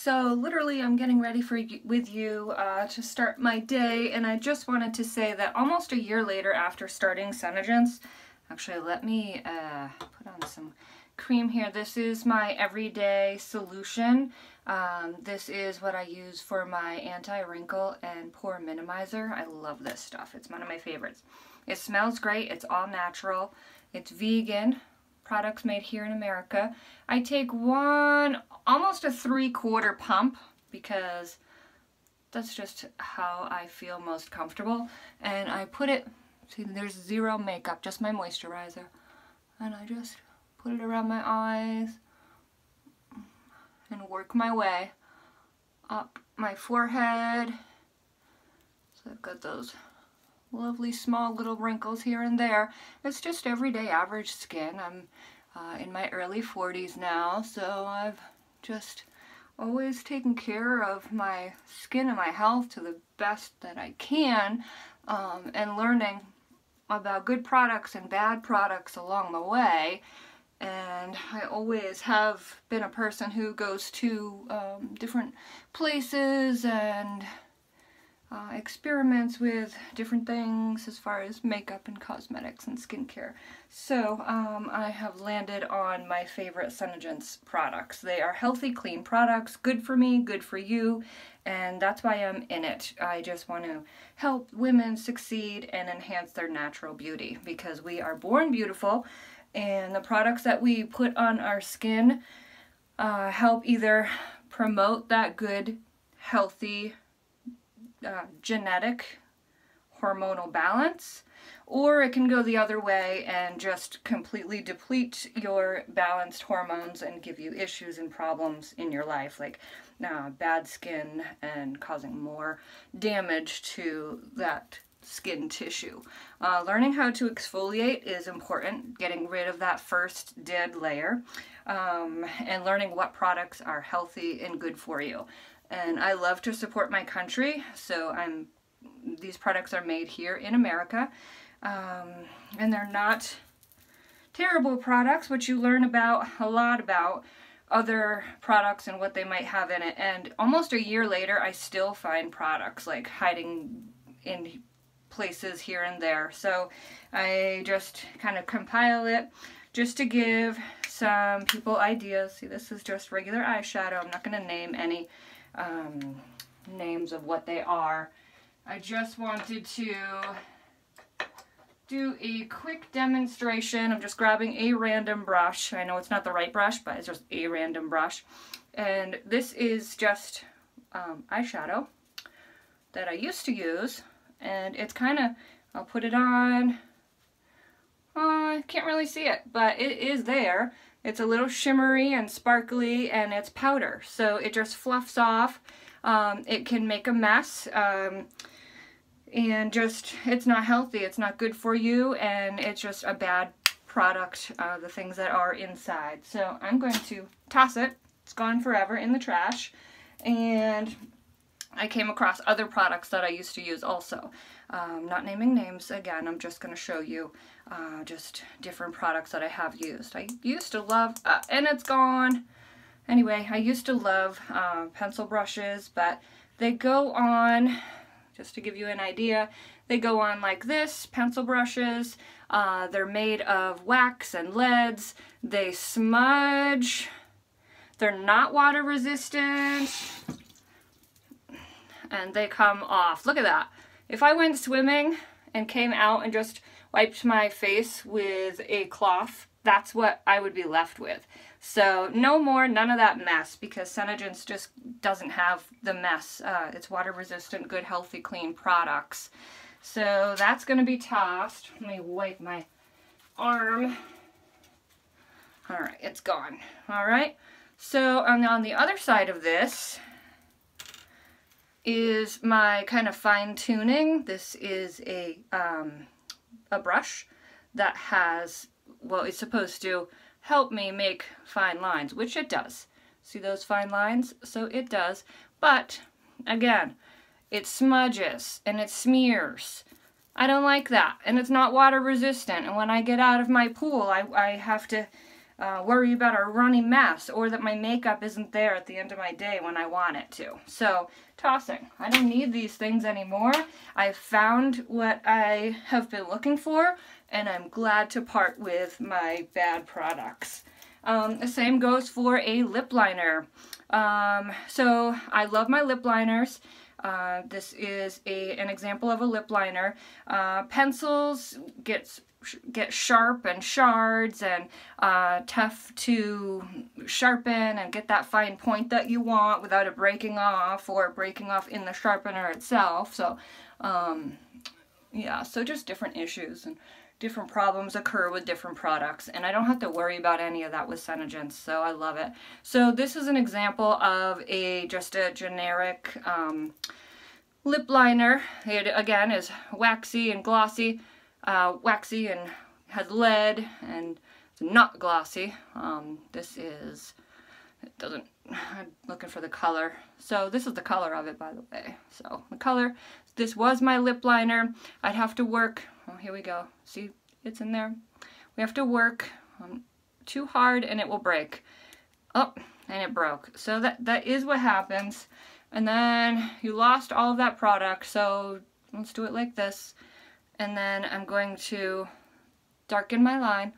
so literally I'm getting ready for with you uh, to start my day and I just wanted to say that almost a year later after starting Senegence, actually let me uh, put on some cream here. This is my everyday solution. Um, this is what I use for my anti-wrinkle and pore minimizer. I love this stuff. It's one of my favorites. It smells great. It's all natural. It's vegan products made here in America. I take one, almost a three quarter pump because that's just how I feel most comfortable. And I put it, see there's zero makeup, just my moisturizer. And I just put it around my eyes and work my way up my forehead. So I've got those lovely small little wrinkles here and there. It's just everyday average skin. I'm uh, in my early 40s now, so I've just always taken care of my skin and my health to the best that I can um, and learning about good products and bad products along the way and I always have been a person who goes to um, different places and uh, experiments with different things as far as makeup and cosmetics and skincare. So um, I have landed on my favorite Senegence products. They are healthy, clean products, good for me, good for you, and that's why I'm in it. I just want to help women succeed and enhance their natural beauty because we are born beautiful and the products that we put on our skin uh, help either promote that good, healthy uh, genetic hormonal balance, or it can go the other way and just completely deplete your balanced hormones and give you issues and problems in your life, like uh, bad skin and causing more damage to that skin tissue. Uh, learning how to exfoliate is important, getting rid of that first dead layer, um, and learning what products are healthy and good for you and I love to support my country so I'm these products are made here in America. Um, and they're not terrible products which you learn about a lot about other products and what they might have in it. And almost a year later I still find products like hiding in places here and there. So I just kind of compile it just to give some people ideas. See this is just regular eyeshadow. I'm not going to name any um, names of what they are. I just wanted to do a quick demonstration. I'm just grabbing a random brush. I know it's not the right brush, but it's just a random brush. And this is just um, eyeshadow that I used to use. And it's kind of, I'll put it on. Oh, I can't really see it, but it is there. It's a little shimmery and sparkly and it's powder. So it just fluffs off. Um, it can make a mess. Um, and just, it's not healthy. It's not good for you. And it's just a bad product, uh, the things that are inside. So I'm going to toss it. It's gone forever in the trash. And I came across other products that I used to use also. Um, not naming names again, I'm just going to show you uh, just different products that I have used. I used to love, uh, and it's gone. Anyway, I used to love uh, pencil brushes, but they go on, just to give you an idea, they go on like this, pencil brushes. Uh, they're made of wax and leads. They smudge. They're not water resistant. And they come off. Look at that. If I went swimming and came out and just wiped my face with a cloth, that's what I would be left with. So no more, none of that mess because Senegence just doesn't have the mess. Uh, it's water resistant, good, healthy, clean products. So that's going to be tossed. Let me wipe my arm. Alright, it's gone. Alright, so on the, on the other side of this, is my kind of fine tuning. This is a, um, a brush that has, well, it's supposed to help me make fine lines, which it does. See those fine lines? So it does. But, again, it smudges and it smears. I don't like that. And it's not water resistant. And when I get out of my pool, I, I have to uh, worry about a runny mess or that my makeup isn't there at the end of my day when I want it to. So tossing. I don't need these things anymore. I've found what I have been looking for and I'm glad to part with my bad products. Um, the same goes for a lip liner. Um, so I love my lip liners. Uh, this is a, an example of a lip liner. Uh, pencils gets get sharp and shards and uh, tough to sharpen and get that fine point that you want without it breaking off or breaking off in the sharpener itself. So um, yeah, so just different issues and different problems occur with different products and I don't have to worry about any of that with Senegence so I love it. So this is an example of a just a generic um, lip liner. It again is waxy and glossy uh, waxy and has lead and it's not glossy. Um, this is, it doesn't, I'm looking for the color. So this is the color of it by the way. So the color, this was my lip liner. I'd have to work, oh here we go, see it's in there. We have to work um, too hard and it will break. Oh, and it broke. So that, that is what happens. And then you lost all of that product, so let's do it like this and then I'm going to darken my line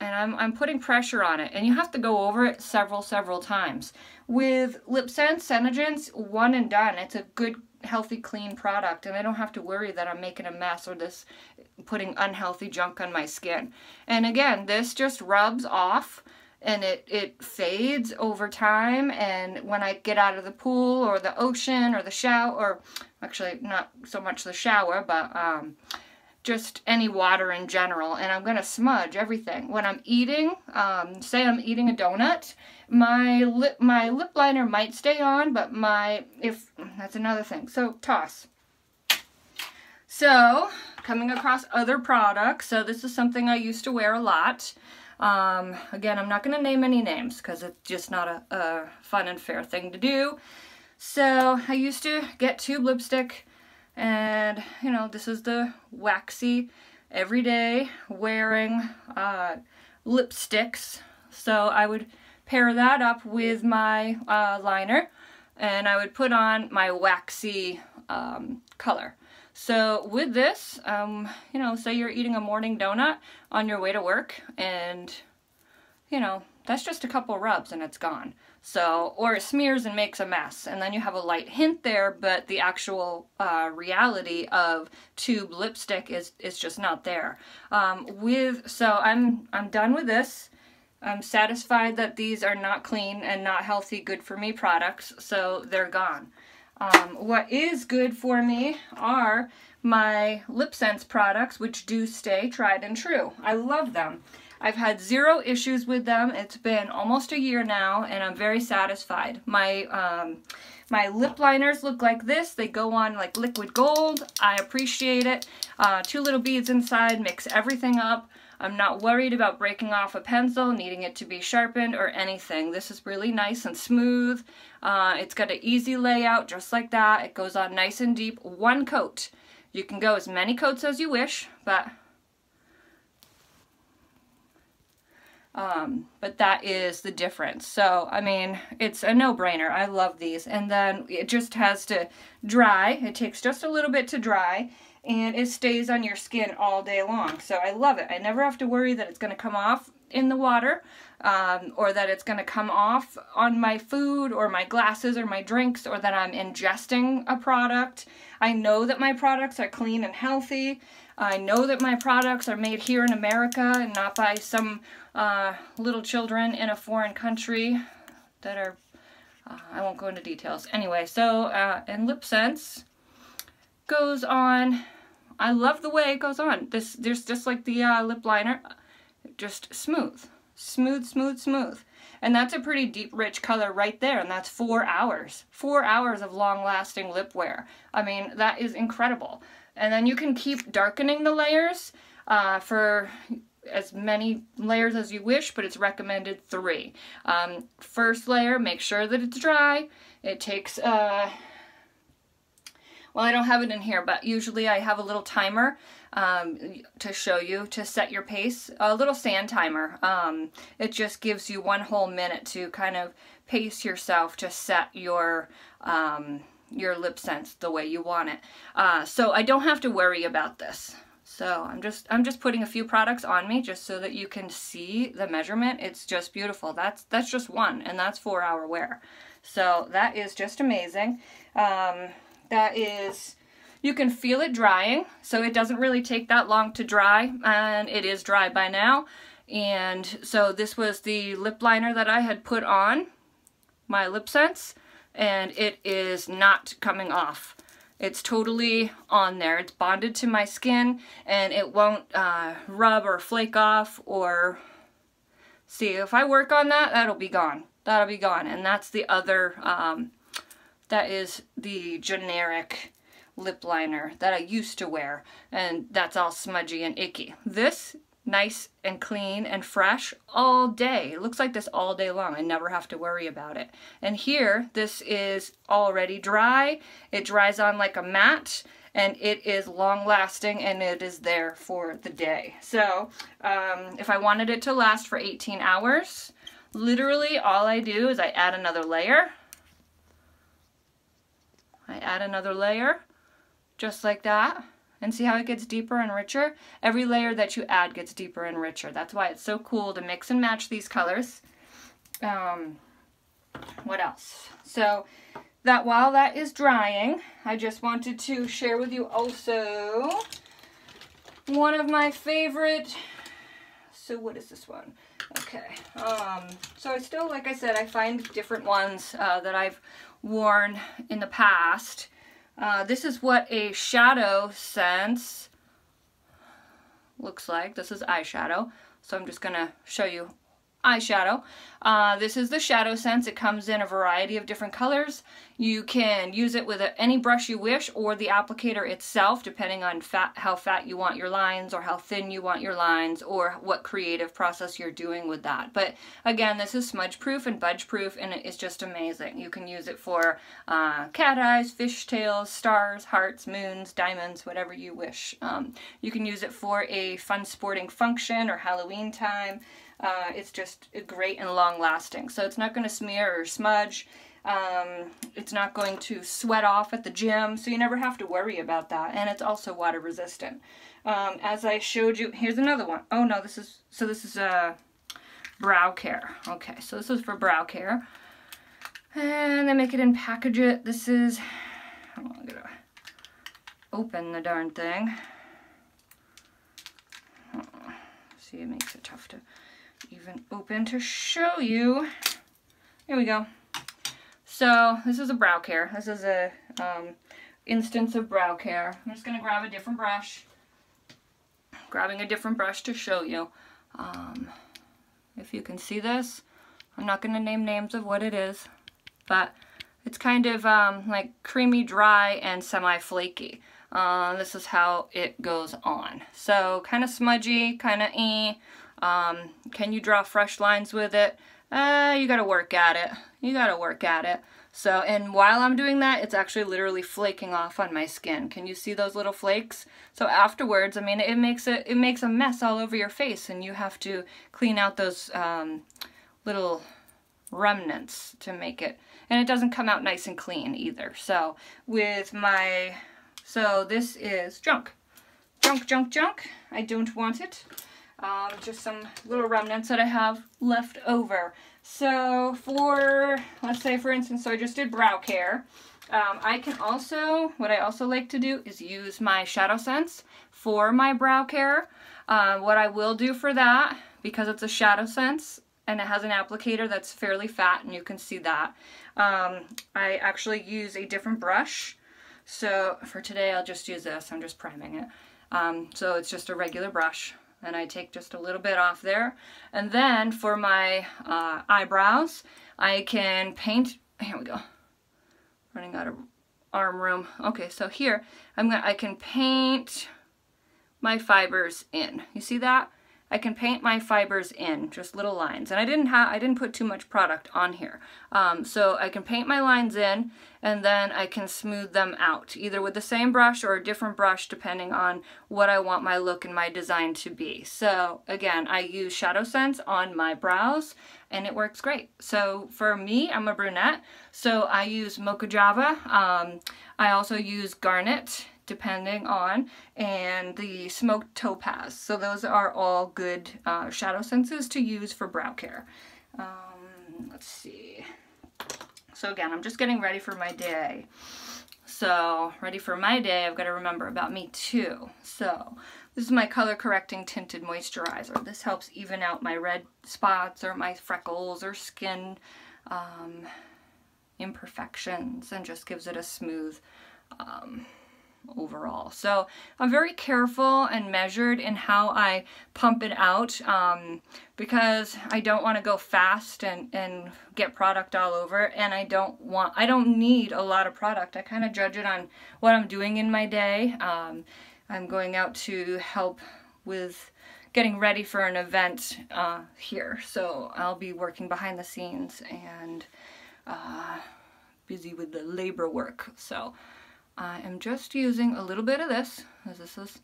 and I'm, I'm putting pressure on it and you have to go over it several several times with LipSense Senegence one and done it's a good healthy clean product and I don't have to worry that I'm making a mess or this putting unhealthy junk on my skin. And again this just rubs off and it, it fades over time and when I get out of the pool or the ocean or the shower or actually not so much the shower but um, just any water in general and I'm gonna smudge everything. When I'm eating um, say I'm eating a donut my lip my lip liner might stay on but my if that's another thing. So toss. So coming across other products so this is something I used to wear a lot. Um, again, I'm not to name any names because it's just not a, a fun and fair thing to do. So I used to get tube lipstick and, you know, this is the waxy everyday wearing uh, lipsticks. So I would pair that up with my uh, liner and I would put on my waxy um, color. So with this, um, you know, say you're eating a morning donut on your way to work and, you know, that's just a couple rubs and it's gone. So, or it smears and makes a mess and then you have a light hint there, but the actual uh, reality of tube lipstick is, is just not there. Um, with, so I'm, I'm done with this. I'm satisfied that these are not clean and not healthy, good for me products, so they're gone. Um, what is good for me are my LipSense products, which do stay tried and true. I love them. I've had zero issues with them. It's been almost a year now, and I'm very satisfied. My um, my lip liners look like this. They go on like liquid gold. I appreciate it. Uh, two little beads inside, mix everything up. I'm not worried about breaking off a pencil, needing it to be sharpened or anything. This is really nice and smooth. Uh, it's got an easy layout just like that. It goes on nice and deep. One coat. You can go as many coats as you wish, but Um, but that is the difference. So, I mean, it's a no-brainer. I love these. And then it just has to dry. It takes just a little bit to dry and it stays on your skin all day long. So I love it. I never have to worry that it's going to come off in the water um, or that it's going to come off on my food or my glasses or my drinks or that I'm ingesting a product. I know that my products are clean and healthy. I know that my products are made here in America and not by some uh, little children in a foreign country that are, uh, I won't go into details. Anyway, so, uh, and LipSense goes on. I love the way it goes on. This There's just like the uh, lip liner, just smooth. Smooth, smooth, smooth. And that's a pretty deep, rich color right there, and that's four hours. Four hours of long-lasting lip wear. I mean, that is incredible. And then you can keep darkening the layers uh, for as many layers as you wish, but it's recommended three. Um, first layer, make sure that it's dry. It takes uh, well I don't have it in here but usually I have a little timer um, to show you to set your pace a little sand timer um, it just gives you one whole minute to kind of pace yourself to set your um, your lip sense the way you want it uh, so I don't have to worry about this so I'm just I'm just putting a few products on me just so that you can see the measurement. It's just beautiful. That's that's just one and that's four hour wear. So that is just amazing. Um, that is you can feel it drying, so it doesn't really take that long to dry, and it is dry by now. And so this was the lip liner that I had put on, my Lip Sense, and it is not coming off. It's totally on there. It's bonded to my skin and it won't uh, rub or flake off or see if I work on that that'll be gone. That'll be gone. And that's the other um, that is the generic lip liner that I used to wear and that's all smudgy and icky. This nice and clean and fresh all day. It looks like this all day long. I never have to worry about it. And here, this is already dry. It dries on like a mat and it is long lasting and it is there for the day. So um, if I wanted it to last for 18 hours, literally all I do is I add another layer. I add another layer just like that and see how it gets deeper and richer? Every layer that you add gets deeper and richer. That's why it's so cool to mix and match these colors. Um, what else? So that while that is drying, I just wanted to share with you also one of my favorite, so what is this one? Okay, um, so I still, like I said, I find different ones uh, that I've worn in the past uh, this is what a shadow sense looks like. This is eyeshadow. So I'm just going to show you eyeshadow. Uh, this is the Shadow Sense. It comes in a variety of different colors. You can use it with a, any brush you wish or the applicator itself, depending on fat, how fat you want your lines or how thin you want your lines or what creative process you're doing with that. But again, this is smudge proof and budge proof and it's just amazing. You can use it for uh, cat eyes, fish tails, stars, hearts, moons, diamonds, whatever you wish. Um, you can use it for a fun sporting function or Halloween time. Uh, it's just great and long lasting. So it's not going to smear or smudge. Um, it's not going to sweat off at the gym, so you never have to worry about that. And it's also water resistant. Um, as I showed you, here's another one. Oh no, this is, so this is a uh, brow care. Okay, so this is for brow care. And they make it and package it. This is, I'm gonna open the darn thing. See, it makes it tough to even open to show you. Here we go. So this is a brow care. This is a um, instance of brow care. I'm just going to grab a different brush. Grabbing a different brush to show you. Um, if you can see this, I'm not going to name names of what it is, but it's kind of um, like creamy, dry, and semi-flaky. Uh, this is how it goes on. So kind of smudgy, kind of eh. Um, can you draw fresh lines with it? Uh, you gotta work at it. You gotta work at it. So, and while I'm doing that, it's actually literally flaking off on my skin. Can you see those little flakes? So afterwards, I mean, it makes a, it makes a mess all over your face and you have to clean out those um, little remnants to make it. And it doesn't come out nice and clean either. So with my, so this is junk. Junk, junk, junk. I don't want it. Um, just some little remnants that I have left over. So for, let's say for instance, so I just did brow care. Um, I can also, what I also like to do is use my Shadow Sense for my brow care. Uh, what I will do for that, because it's a Shadow Sense and it has an applicator that's fairly fat and you can see that, um, I actually use a different brush. So for today I'll just use this, I'm just priming it. Um, so it's just a regular brush and I take just a little bit off there. And then for my uh, eyebrows, I can paint, here we go, running out of arm room. Okay, so here, I'm gonna, I can paint my fibers in. You see that? I can paint my fibers in, just little lines. And I didn't have, I didn't put too much product on here. Um, so I can paint my lines in and then I can smooth them out, either with the same brush or a different brush depending on what I want my look and my design to be. So again, I use Shadow Sense on my brows and it works great. So for me, I'm a brunette, so I use Mocha Java. Um, I also use Garnet depending on, and the Smoked Topaz. So those are all good uh, shadow senses to use for brow care. Um, let's see. So again, I'm just getting ready for my day. So ready for my day, I've got to remember about me too. So this is my color correcting tinted moisturizer. This helps even out my red spots or my freckles or skin um, imperfections and just gives it a smooth um, overall. So I'm very careful and measured in how I pump it out um, because I don't want to go fast and, and get product all over and I don't want, I don't need a lot of product. I kind of judge it on what I'm doing in my day. Um, I'm going out to help with getting ready for an event uh, here. So I'll be working behind the scenes and uh, busy with the labor work. So I am just using a little bit of this, as this is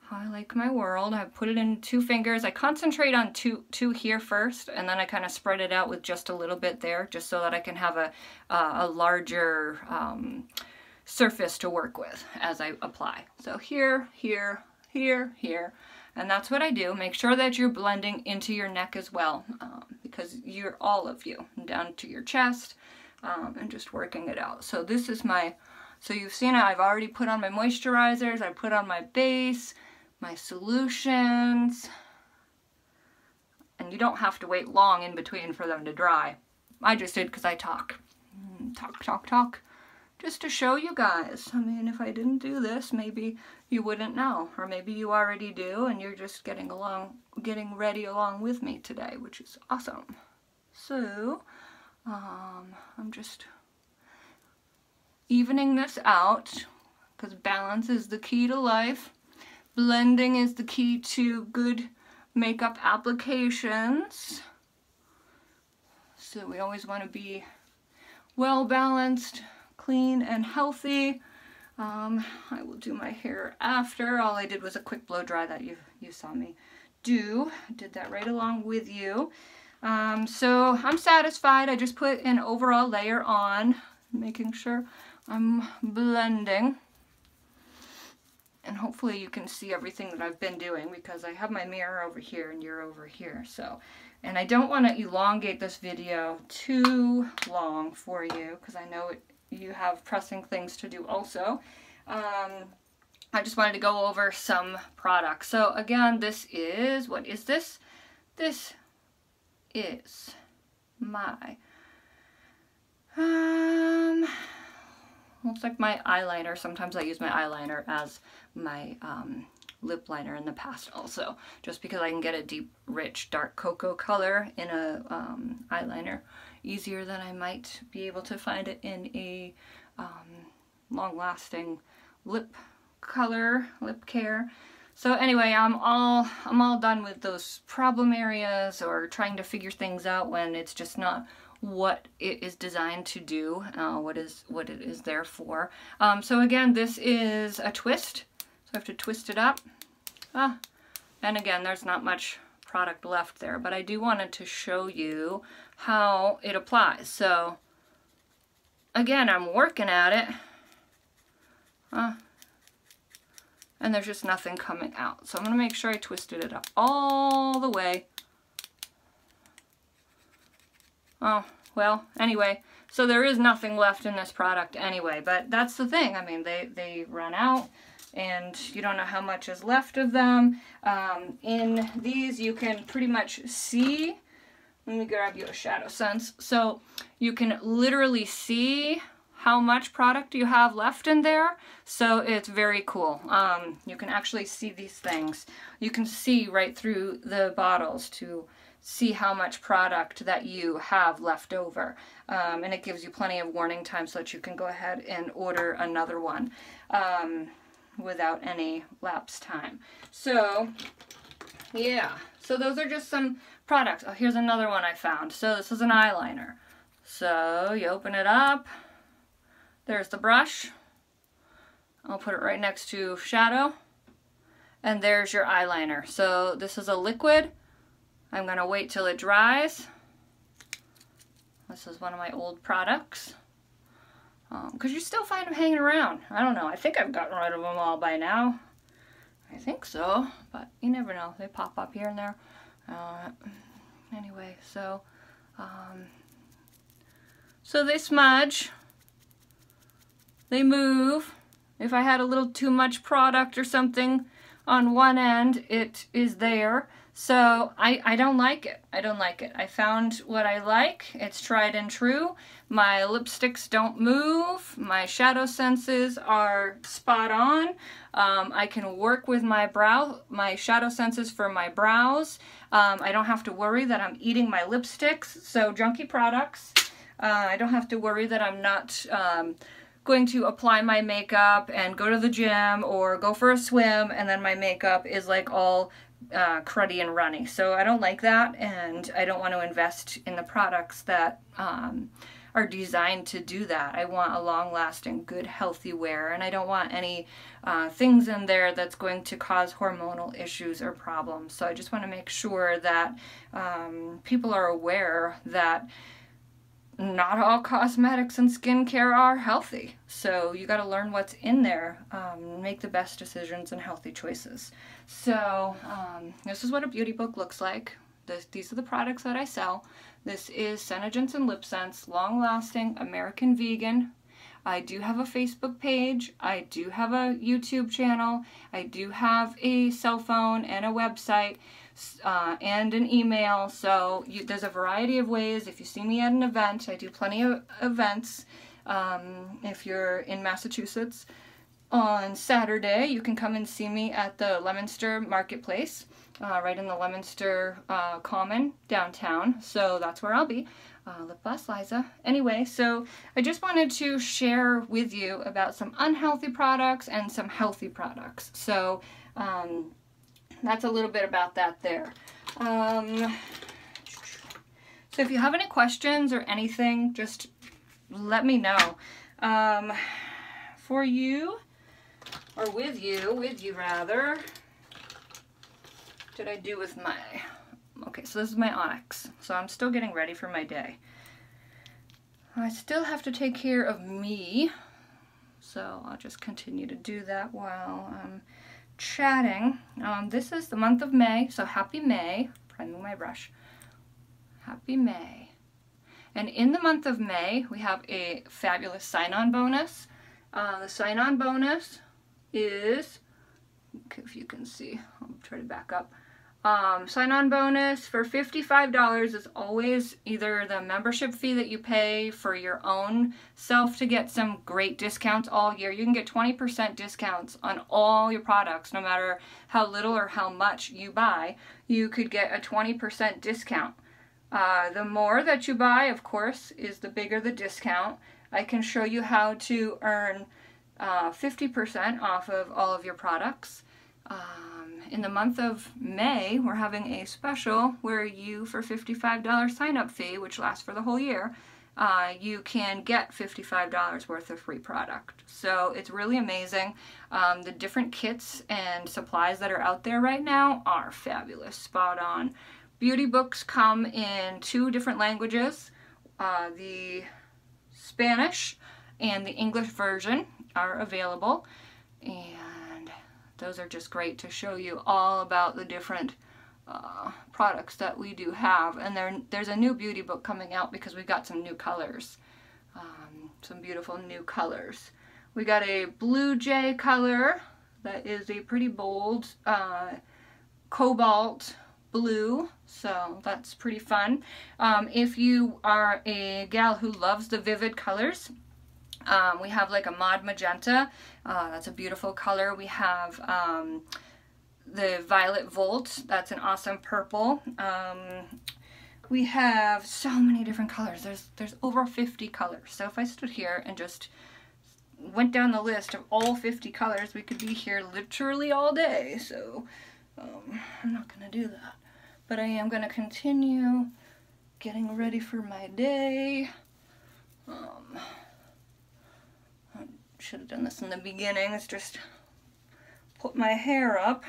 how I like my world. I put it in two fingers. I concentrate on two, two here first, and then I kind of spread it out with just a little bit there, just so that I can have a, uh, a larger um, surface to work with as I apply. So here, here, here, here, and that's what I do. Make sure that you're blending into your neck as well, um, because you're all of you, down to your chest, um, and just working it out. So this is my so you've seen it, I've already put on my moisturizers, I put on my base, my solutions, and you don't have to wait long in between for them to dry. I just did because I talk. Mm, talk, talk, talk. Just to show you guys. I mean, if I didn't do this, maybe you wouldn't know. Or maybe you already do and you're just getting along, getting ready along with me today, which is awesome. So, um, I'm just evening this out because balance is the key to life. Blending is the key to good makeup applications. So we always want to be well balanced, clean, and healthy. Um, I will do my hair after. All I did was a quick blow dry that you, you saw me do. did that right along with you. Um, so I'm satisfied. I just put an overall layer on, making sure I'm blending. And hopefully you can see everything that I've been doing because I have my mirror over here and you're over here so. And I don't want to elongate this video too long for you because I know it, you have pressing things to do also. Um, I just wanted to go over some products. So again this is what is this? This is my um looks like my eyeliner. Sometimes I use my eyeliner as my um, lip liner in the past also, just because I can get a deep, rich, dark cocoa color in a um, eyeliner easier than I might be able to find it in a um, long-lasting lip color, lip care. So anyway, I'm all I'm all done with those problem areas or trying to figure things out when it's just not what it is designed to do, uh, what is what it is there for. Um, so again, this is a twist, so I have to twist it up. Ah, and again, there's not much product left there, but I do wanted to show you how it applies. So again, I'm working at it. Uh, and there's just nothing coming out. So I'm going to make sure I twisted it up all the way Oh, well, anyway, so there is nothing left in this product anyway, but that's the thing. I mean, they, they run out and you don't know how much is left of them. Um, in these, you can pretty much see, let me grab you a shadow sense. So you can literally see how much product you have left in there. So it's very cool. Um, you can actually see these things. You can see right through the bottles to see how much product that you have left over. Um, and it gives you plenty of warning time so that you can go ahead and order another one um, without any lapse time. So, yeah. So those are just some products. Oh, here's another one I found. So this is an eyeliner. So you open it up. There's the brush. I'll put it right next to shadow. And there's your eyeliner. So this is a liquid. I'm going to wait till it dries. This is one of my old products. Because um, you still find them hanging around. I don't know. I think I've gotten rid of them all by now. I think so. But you never know. They pop up here and there. Uh, anyway, so... Um, so they smudge. They move. If I had a little too much product or something on one end, it is there. So I, I don't like it. I don't like it. I found what I like. It's tried and true. My lipsticks don't move. My shadow senses are spot on. Um, I can work with my brow, my shadow senses for my brows. Um, I don't have to worry that I'm eating my lipsticks. So Junky Products. Uh, I don't have to worry that I'm not um, going to apply my makeup and go to the gym or go for a swim and then my makeup is like all uh, cruddy and runny. So I don't like that and I don't want to invest in the products that um, are designed to do that. I want a long-lasting, good, healthy wear and I don't want any uh, things in there that's going to cause hormonal issues or problems. So I just want to make sure that um, people are aware that not all cosmetics and skincare are healthy. So you got to learn what's in there, um, make the best decisions and healthy choices. So um, this is what a beauty book looks like. This, these are the products that I sell. This is Senegence and Lip Sense, long-lasting American vegan. I do have a Facebook page. I do have a YouTube channel. I do have a cell phone and a website uh, and an email. So you, there's a variety of ways. If you see me at an event, I do plenty of events. Um, if you're in Massachusetts on Saturday, you can come and see me at the Leominster Marketplace, uh, right in the Leominster uh, Common downtown. So that's where I'll be. Uh, Lip Boss Liza. Anyway, so I just wanted to share with you about some unhealthy products and some healthy products. So um, that's a little bit about that there. Um, so if you have any questions or anything, just let me know. Um, for you, or with you, with you rather, did I do with my, okay, so this is my Onyx. So I'm still getting ready for my day. I still have to take care of me, so I'll just continue to do that while I'm chatting. Um, this is the month of May, so happy May. Priming my brush. Happy May. And in the month of May, we have a fabulous sign-on bonus. Uh, the sign-on bonus is, if you can see, I'll try to back up. Um, sign-on bonus for $55 is always either the membership fee that you pay for your own self to get some great discounts all year. You can get 20% discounts on all your products, no matter how little or how much you buy. You could get a 20% discount. Uh, the more that you buy, of course, is the bigger the discount. I can show you how to earn 50% uh, off of all of your products. Um, in the month of May, we're having a special where you, for $55 sign-up fee, which lasts for the whole year, uh, you can get $55 worth of free product. So it's really amazing. Um, the different kits and supplies that are out there right now are fabulous, spot on. Beauty books come in two different languages. Uh, the Spanish and the English version are available. And those are just great to show you all about the different uh, products that we do have. And there, there's a new beauty book coming out because we've got some new colors. Um, some beautiful new colors. We got a Blue Jay color that is a pretty bold uh, cobalt blue so that's pretty fun um, if you are a gal who loves the vivid colors um, we have like a Mod Magenta. Uh, that's a beautiful color. We have um, the Violet Volt. That's an awesome purple. Um, we have so many different colors. There's, there's over 50 colors. So if I stood here and just went down the list of all 50 colors, we could be here literally all day. So um, I'm not going to do that. but I am going to continue getting ready for my day. Um, should have done this in the beginning. It's just put my hair up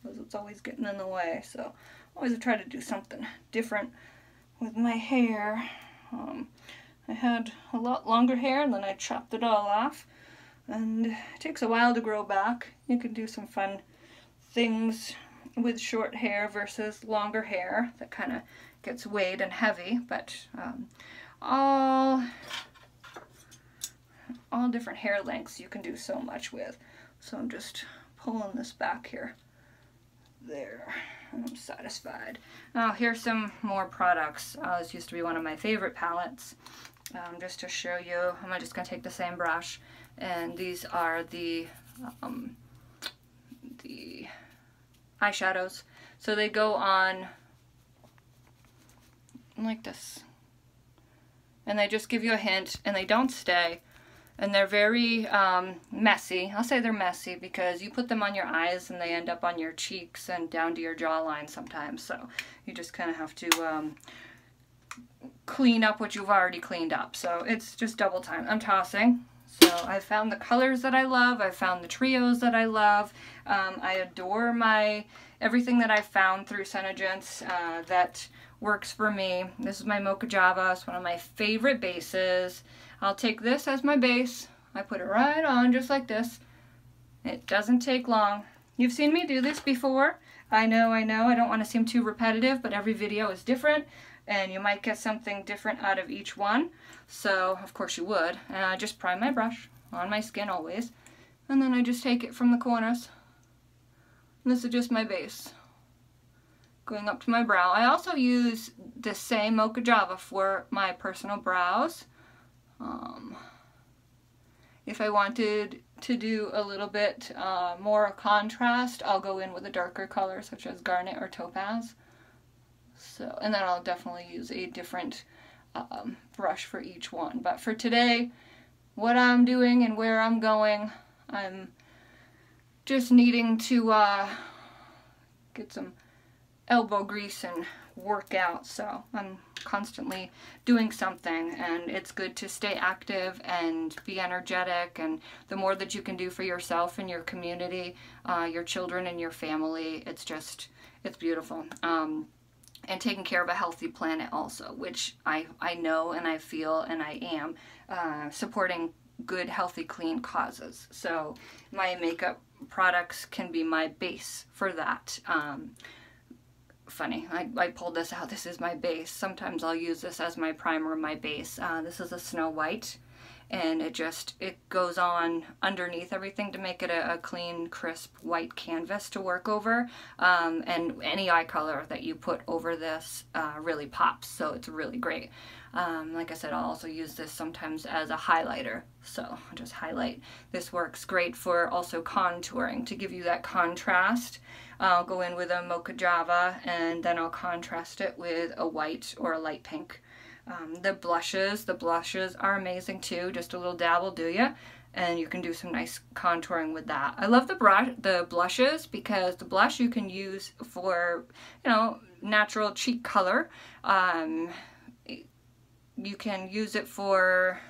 because it's always getting in the way. So always try to do something different with my hair. Um, I had a lot longer hair and then I chopped it all off. And it takes a while to grow back. You can do some fun things with short hair versus longer hair that kind of gets weighed and heavy. But um, all, all different hair lengths you can do so much with. So I'm just pulling this back here. There. I'm satisfied. Now here's some more products. Uh, this used to be one of my favorite palettes. Um, just to show you, I'm just going to take the same brush and these are the um, the eyeshadows. So they go on like this. And they just give you a hint and they don't stay and they're very um, messy. I'll say they're messy because you put them on your eyes and they end up on your cheeks and down to your jawline sometimes. So you just kind of have to um, clean up what you've already cleaned up. So it's just double time. I'm tossing. So I found the colors that I love. I found the trios that I love. Um, I adore my everything that I found through Senegence uh, that works for me. This is my Mocha Java. It's one of my favorite bases. I'll take this as my base. I put it right on just like this. It doesn't take long. You've seen me do this before. I know, I know, I don't want to seem too repetitive, but every video is different and you might get something different out of each one. So, of course you would. And I just prime my brush on my skin always. And then I just take it from the corners. And this is just my base. Going up to my brow. I also use the same Mocha Java for my personal brows. Um, if I wanted to do a little bit uh, more contrast, I'll go in with a darker color such as garnet or topaz. So, and then I'll definitely use a different um, brush for each one. But for today, what I'm doing and where I'm going, I'm just needing to uh, get some elbow grease and work out. So I'm constantly doing something and it's good to stay active and be energetic and the more that you can do for yourself and your community, uh, your children and your family, it's just, it's beautiful. Um, and taking care of a healthy planet also, which I, I know and I feel and I am uh, supporting good, healthy, clean causes. So my makeup products can be my base for that. Um, funny. I, I pulled this out. This is my base. Sometimes I'll use this as my primer, my base. Uh, this is a Snow White and it just it goes on underneath everything to make it a, a clean crisp white canvas to work over um, and any eye color that you put over this uh, really pops so it's really great um, like I said I'll also use this sometimes as a highlighter so I'll just highlight this works great for also contouring to give you that contrast I'll go in with a mocha java and then I'll contrast it with a white or a light pink. Um, the blushes, the blushes are amazing too. Just a little dab will do you. And you can do some nice contouring with that. I love the brush, the blushes because the blush you can use for, you know, natural cheek color. Um, you can use it for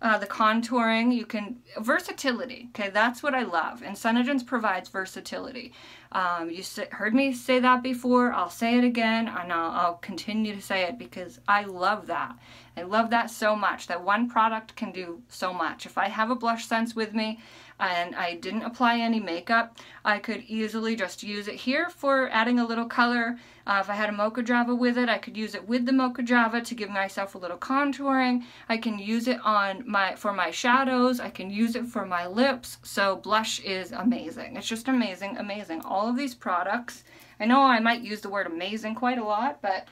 uh, the contouring, you can, versatility, okay, that's what I love, and Senegence provides versatility. Um, you heard me say that before, I'll say it again, and I'll, I'll continue to say it because I love that. I love that so much, that one product can do so much. If I have a blush sense with me, and I didn't apply any makeup, I could easily just use it here for adding a little color. Uh, if I had a Mocha Java with it, I could use it with the Mocha Java to give myself a little contouring. I can use it on my for my shadows. I can use it for my lips. So blush is amazing. It's just amazing, amazing. All of these products, I know I might use the word amazing quite a lot, but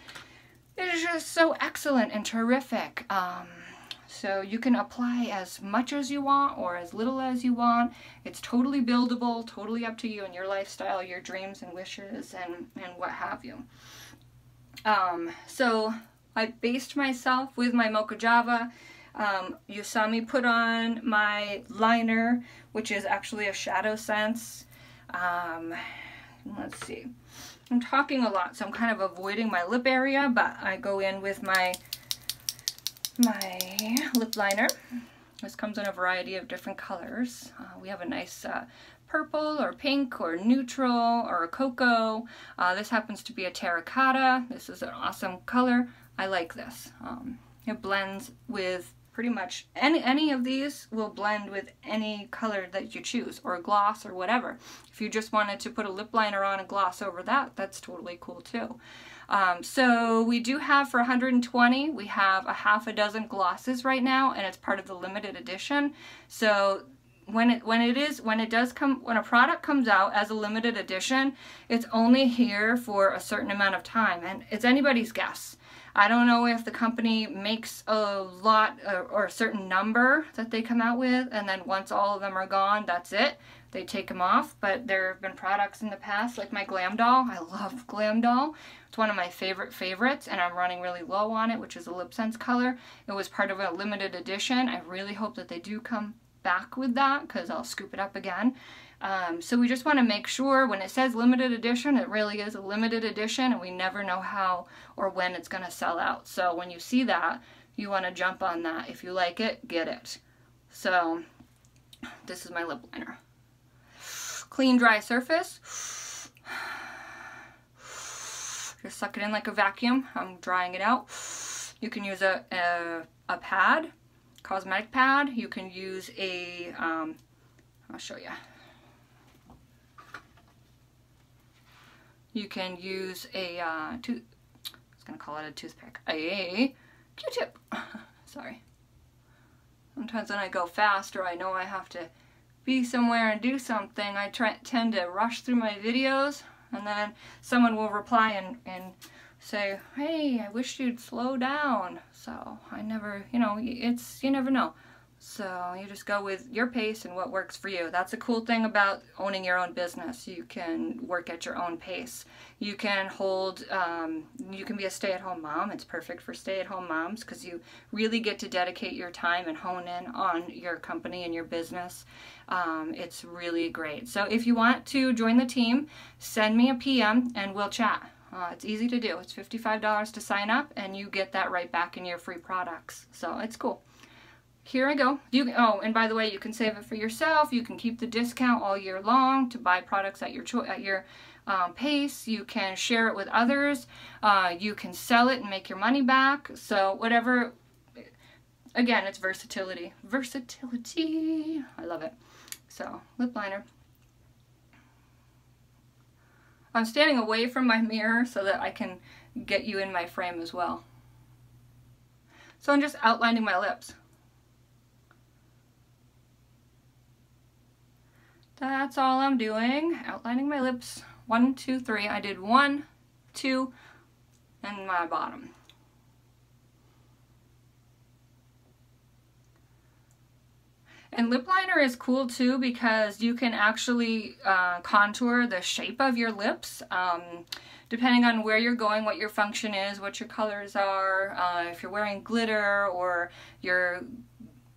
it is just so excellent and terrific. Um, so you can apply as much as you want or as little as you want. It's totally buildable, totally up to you and your lifestyle, your dreams and wishes and, and what have you. Um, so I based myself with my Mocha Java. Um, you saw me put on my liner, which is actually a Shadow Sense. Um, let's see. I'm talking a lot, so I'm kind of avoiding my lip area, but I go in with my, my lip liner. This comes in a variety of different colors. Uh, we have a nice uh, purple or pink or neutral or a cocoa. Uh, this happens to be a terracotta. This is an awesome color. I like this. Um, it blends with pretty much any, any of these will blend with any color that you choose or a gloss or whatever. If you just wanted to put a lip liner on a gloss over that, that's totally cool too. Um, so we do have for 120, we have a half a dozen glosses right now and it's part of the limited edition. So when it when it is when it does come when a product comes out as a limited edition it's only here for a certain amount of time and it's anybody's guess I don't know if the company makes a lot or, uh, or a certain number that they come out with and then once all of them are gone, that's it. They take them off, but there have been products in the past like my Glam Doll. I love Glam Doll. It's one of my favorite favorites and I'm running really low on it, which is a Lip Sense color. It was part of a limited edition. I really hope that they do come back with that because I'll scoop it up again. Um, so we just want to make sure when it says limited edition, it really is a limited edition and we never know how or when it's going to sell out. So when you see that, you want to jump on that. If you like it, get it. So this is my lip liner. Clean, dry surface. Just suck it in like a vacuum. I'm drying it out. You can use a, a, a pad, cosmetic pad. You can use a, um, I'll show you. You can use a uh, tooth, I was going to call it a toothpick, a Q-tip. Sorry. Sometimes when I go fast or I know I have to be somewhere and do something, I tend to rush through my videos and then someone will reply and, and say, hey, I wish you'd slow down. So I never, you know, it's, you never know. So you just go with your pace and what works for you. That's a cool thing about owning your own business. You can work at your own pace. You can hold, um, you can be a stay-at-home mom. It's perfect for stay-at-home moms because you really get to dedicate your time and hone in on your company and your business. Um, it's really great. So if you want to join the team, send me a PM and we'll chat. Uh, it's easy to do. It's $55 to sign up and you get that right back in your free products. So it's cool here I go. You Oh, and by the way, you can save it for yourself. You can keep the discount all year long to buy products at your at your um, pace. You can share it with others. Uh, you can sell it and make your money back. So whatever, again, it's versatility. Versatility. I love it. So lip liner. I'm standing away from my mirror so that I can get you in my frame as well. So I'm just outlining my lips. That's all I'm doing. Outlining my lips. One, two, three. I did one, two, and my bottom. And lip liner is cool too because you can actually uh, contour the shape of your lips um, depending on where you're going, what your function is, what your colors are, uh, if you're wearing glitter or you're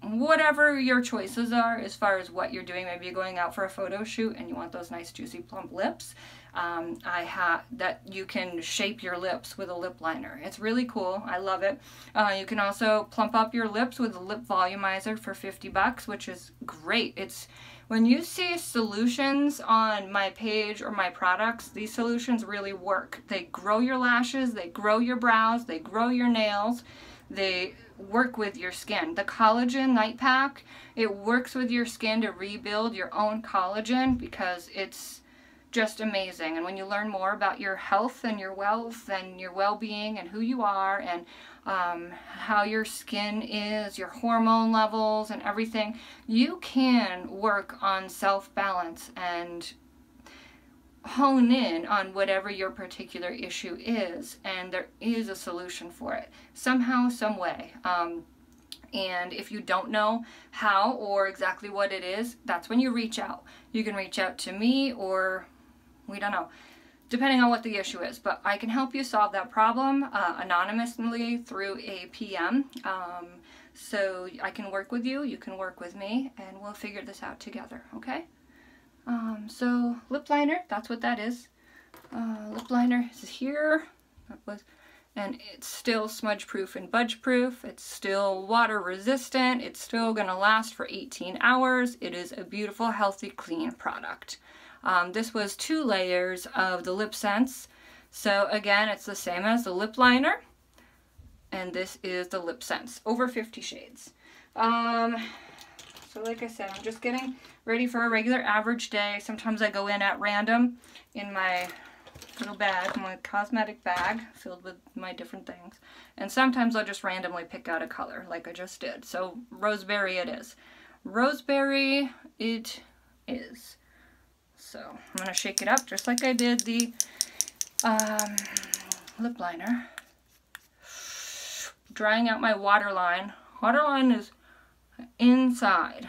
whatever your choices are as far as what you're doing. Maybe you're going out for a photo shoot and you want those nice juicy plump lips. Um, I have that you can shape your lips with a lip liner. It's really cool. I love it. Uh, you can also plump up your lips with a lip volumizer for 50 bucks, which is great. It's when you see solutions on my page or my products, these solutions really work. They grow your lashes, they grow your brows, they grow your nails. They work with your skin. The collagen night pack, it works with your skin to rebuild your own collagen because it's just amazing. And when you learn more about your health and your wealth and your well-being and who you are and um, how your skin is, your hormone levels and everything, you can work on self-balance and hone in on whatever your particular issue is and there is a solution for it somehow some way um, and if you don't know how or exactly what it is that's when you reach out you can reach out to me or we don't know depending on what the issue is but I can help you solve that problem uh, anonymously through a PM um, so I can work with you you can work with me and we'll figure this out together okay um, so lip liner, that's what that is. uh, lip liner is here. That was, and it's still smudge proof and budge proof. It's still water resistant. It's still gonna last for 18 hours. It is a beautiful, healthy, clean product. Um, this was two layers of the Lip Sense. So again, it's the same as the lip liner. And this is the Lip Sense, over 50 shades. Um, so like I said, I'm just getting ready for a regular average day. Sometimes I go in at random in my little bag, my cosmetic bag filled with my different things. And sometimes I'll just randomly pick out a color like I just did. So roseberry it is. Roseberry it is. So I'm going to shake it up just like I did the um, lip liner. Drying out my waterline. Waterline is inside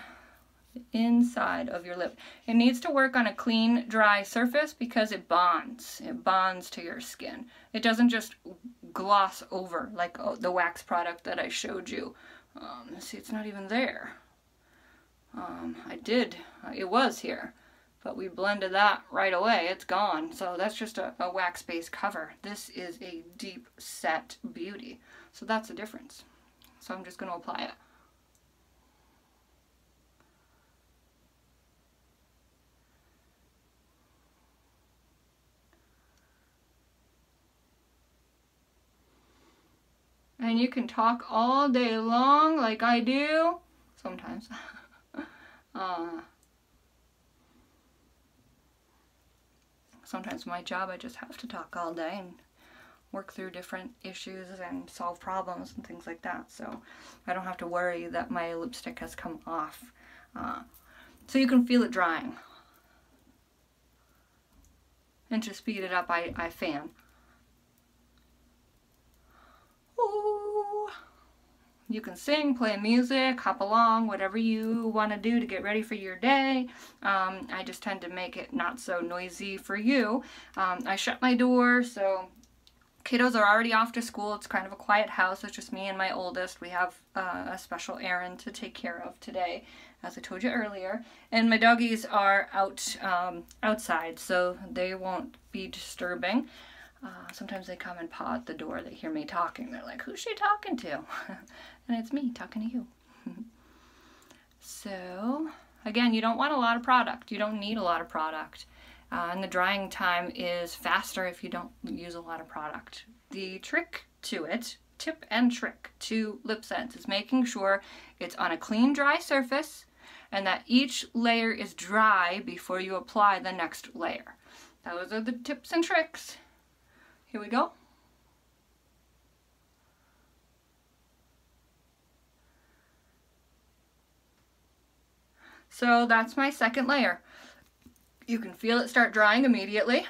inside of your lip. It needs to work on a clean, dry surface because it bonds. It bonds to your skin. It doesn't just gloss over like oh, the wax product that I showed you. Um, see, it's not even there. Um, I did. It was here. But we blended that right away. It's gone. So that's just a, a wax-based cover. This is a deep set beauty. So that's the difference. So I'm just going to apply it. and you can talk all day long like I do sometimes. uh, sometimes my job I just have to talk all day and work through different issues and solve problems and things like that. So I don't have to worry that my lipstick has come off. Uh, so you can feel it drying. And to speed it up, I, I fan. You can sing, play music, hop along, whatever you want to do to get ready for your day. Um, I just tend to make it not so noisy for you. Um, I shut my door, so kiddos are already off to school. It's kind of a quiet house. It's just me and my oldest. We have uh, a special errand to take care of today, as I told you earlier. And my doggies are out um, outside, so they won't be disturbing. Uh, sometimes they come and paw at the door. They hear me talking. They're like, who's she talking to? and it's me talking to you. so, again, you don't want a lot of product. You don't need a lot of product. Uh, and the drying time is faster if you don't use a lot of product. The trick to it, tip and trick to Lip Sense is making sure it's on a clean, dry surface and that each layer is dry before you apply the next layer. Those are the tips and tricks. Here we go. So that's my second layer. You can feel it start drying immediately.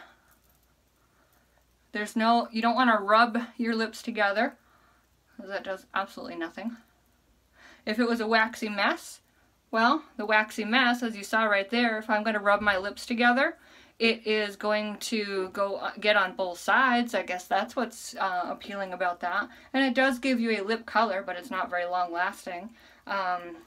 There's no, you don't want to rub your lips together. because That does absolutely nothing. If it was a waxy mess, well, the waxy mess, as you saw right there, if I'm going to rub my lips together, it is going to go uh, get on both sides. I guess that's what's uh, appealing about that. And it does give you a lip color, but it's not very long lasting. Um,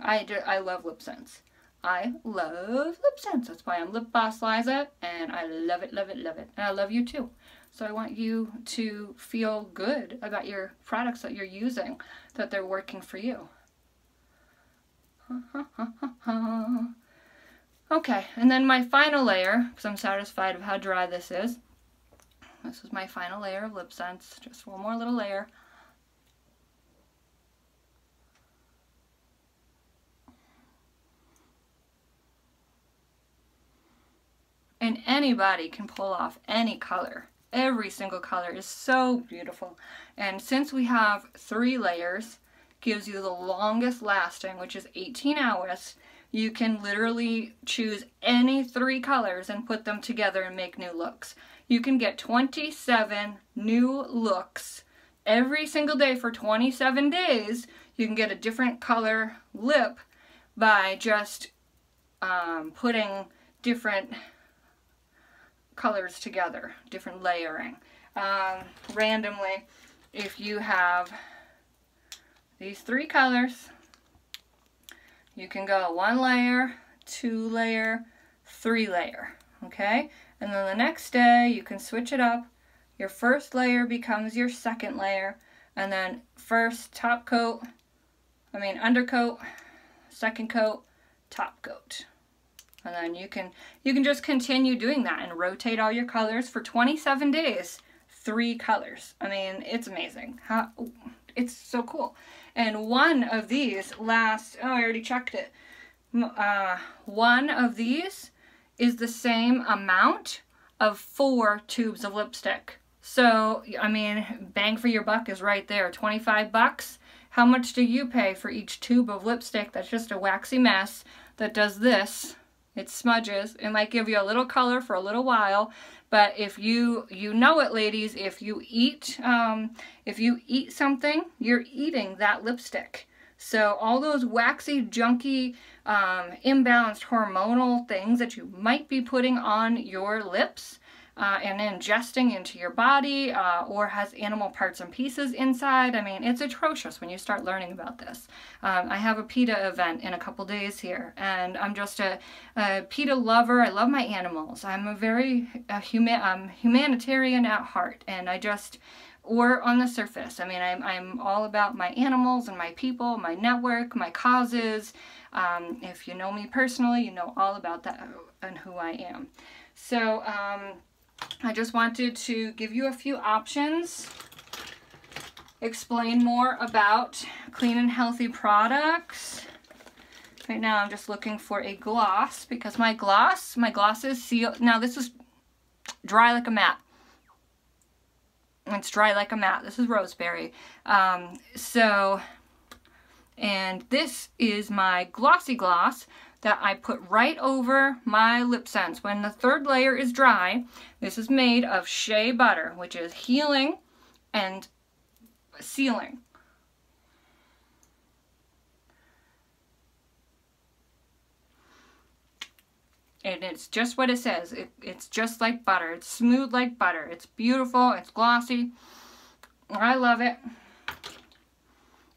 I, do, I love Lip Sense. I love Lip Sense. That's why I'm Lip Boss Liza, and I love it, love it, love it. And I love you too. So I want you to feel good about your products that you're using, that they're working for you. Okay, and then my final layer, because I'm satisfied of how dry this is. This is my final layer of Lip Sense. Just one more little layer. And anybody can pull off any color. Every single color is so beautiful. And since we have three layers, gives you the longest lasting, which is 18 hours, you can literally choose any three colors and put them together and make new looks. You can get 27 new looks every single day for 27 days. You can get a different color lip by just um, putting different colors together, different layering. Um, randomly, if you have these three colors, you can go one layer, two layer, three layer, okay? And then the next day you can switch it up. Your first layer becomes your second layer. And then first top coat, I mean undercoat, second coat, top coat. And then you can you can just continue doing that and rotate all your colors for 27 days. Three colors. I mean, it's amazing. How it's so cool. And one of these lasts, oh, I already checked it. Uh, one of these is the same amount of four tubes of lipstick. So, I mean, bang for your buck is right there. 25 bucks. How much do you pay for each tube of lipstick that's just a waxy mess that does this? It smudges. It might give you a little color for a little while, but if you you know it, ladies, if you eat um, if you eat something, you're eating that lipstick. So all those waxy, junky, um, imbalanced hormonal things that you might be putting on your lips uh, and ingesting into your body uh, or has animal parts and pieces inside. I mean, it's atrocious when you start learning about this. Um, I have a PETA event in a couple days here, and I'm just a, a PETA lover. I love my animals. I'm a very a human, um, humanitarian at heart, and I just or on the surface. I mean, I'm, I'm all about my animals and my people, my network, my causes. Um, if you know me personally, you know all about that and who I am. So, um, I just wanted to give you a few options, explain more about clean and healthy products. Right now I'm just looking for a gloss because my gloss, my gloss is. Now this is dry like a mat. It's dry like a mat. This is Roseberry. Um, so, and this is my glossy gloss that I put right over my lip sense. When the third layer is dry, this is made of shea butter, which is healing and sealing. And it's just what it says. It, it's just like butter. It's smooth like butter. It's beautiful. It's glossy. I love it.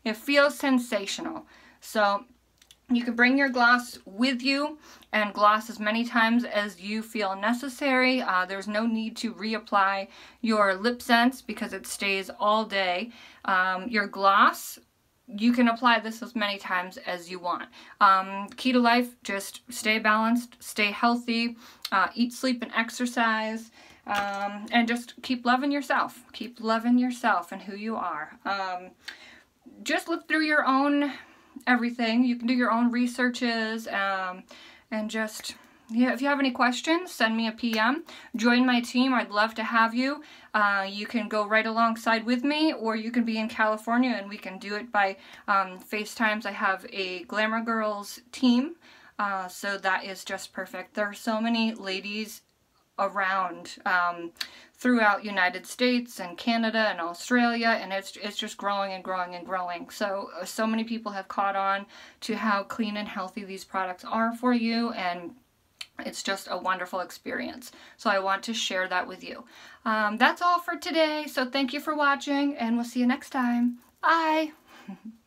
It feels sensational. So you can bring your gloss with you and gloss as many times as you feel necessary. Uh, there's no need to reapply your lip sense because it stays all day. Um, your gloss, you can apply this as many times as you want. Um, key to life, just stay balanced, stay healthy, uh, eat, sleep, and exercise. Um, and just keep loving yourself. Keep loving yourself and who you are. Um, just look through your own everything. You can do your own researches um, and just, yeah, if you have any questions, send me a PM. Join my team. I'd love to have you. Uh, you can go right alongside with me or you can be in California and we can do it by um, FaceTimes. I have a Glamour Girls team. Uh, so that is just perfect. There are so many ladies around um, throughout United States and Canada and Australia and it's, it's just growing and growing and growing. So, uh, so many people have caught on to how clean and healthy these products are for you and it's just a wonderful experience. So I want to share that with you. Um, that's all for today. So thank you for watching and we'll see you next time. Bye.